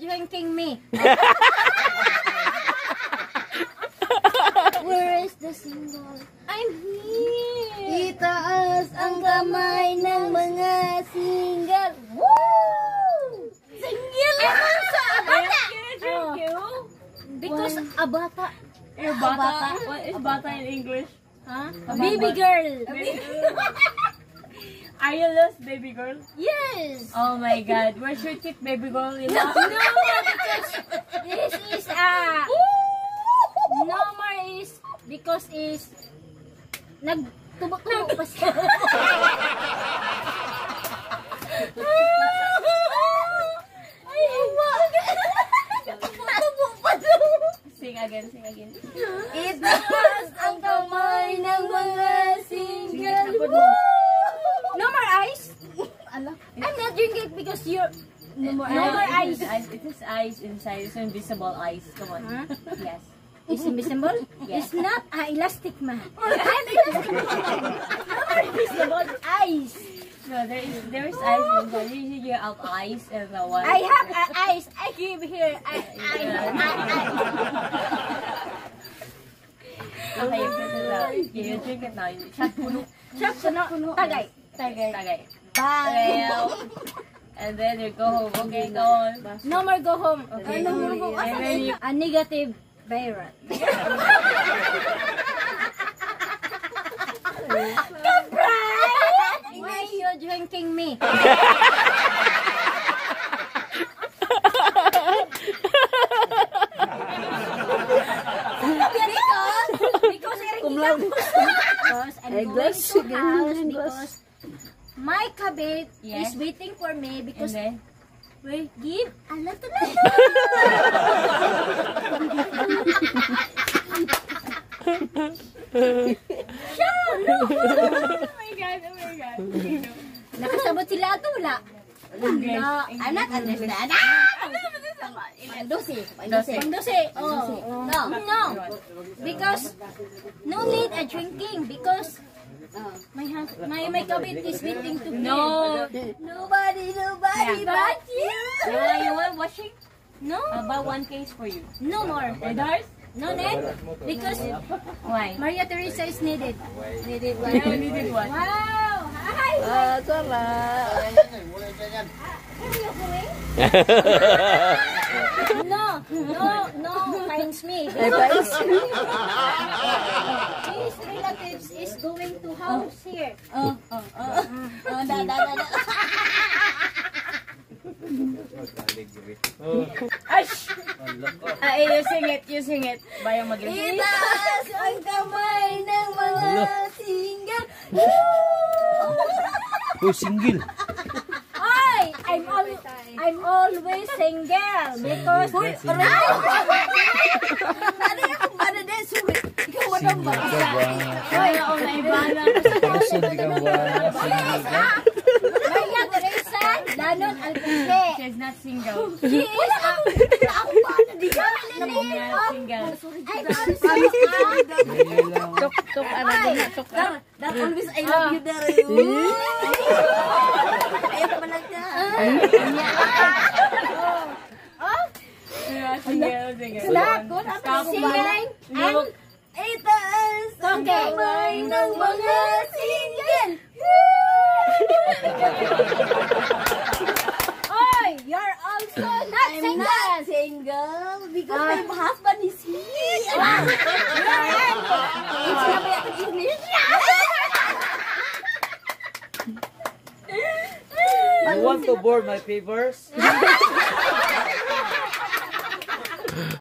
drinking me? Where is the single? I'm here. Itaas ang kamay ng mga single. Woo! Single naman sa abata. Drink you? Because abata. Your bata. What is bata in English? Huh? Baby girl. Are you lost, baby girl? Yes. Oh my god. Where's your tip, baby girl? You No, lost? because this is uh no more is because is nagtubak na pa siya. Sing again, sing again. Itaas ang kamay ng mga I'm not drinking it because you're no more, no more ice. is ice. It is ice inside. It's invisible ice. Come on. Huh? Yes. It's invisible. Yes. It's not a elastic man. I'm elastic. No more invisible ice. No, there is there is ice inside. Usually you have ice and the one. I have a ice. I give here. I, I, I, Okay, you put it out. You drink it now. Shot puno. Shot puno. Tagay. Tagay. Tagay. Bye. And then you go home. Okay, go on. No more go home. Okay. No more go And then you A negative virus. Why are you drinking me? because because because I'm going glass, to house because my kabit Yes. is waiting for me because then we give a lot of Oh my god, oh my god. Nakasabot sila ato wala. No, I'm not understand. Pandosi. Pandosi. Pangdose. Oh, no, no. Because no need a drinking because my hus- my my kabit is waiting to me. No. Nobody, nobody Yeah. but you. You want, you want washing? No, I'll one case for you. no more. Ours? No need because Why? Maria Teresa is needed. Needed one. I only did one. Wow. Hi. Ah, tara. No, no, no. Finds me. Ay, pais. here. Oh, oh, oh. Oh, da, da, da, da. Ash! Ah, eh, you sing it, you sing it. Bayang mag Itaas ang kamay ng mga single. Oh, single. Ay, I'm al- I'm always single because Ano yung kumana din? Sumi. Ikaw walang ba? Ay, oo, naibana. Kaso di ka ba? Maria Teresa Lanon Alcance. She's not single. She is a Ako ba? Hindi ka. She's not single. I'm also Tok, tok, ano din na, tok. That always I love you, Daryl. Ayaw pa lang ka. She's not single, single. Singing and Itaas ang Okay. kamay ng mga single. Oy, you're also not I'm single. not single because my husband is here. It's English? You want to board my papers?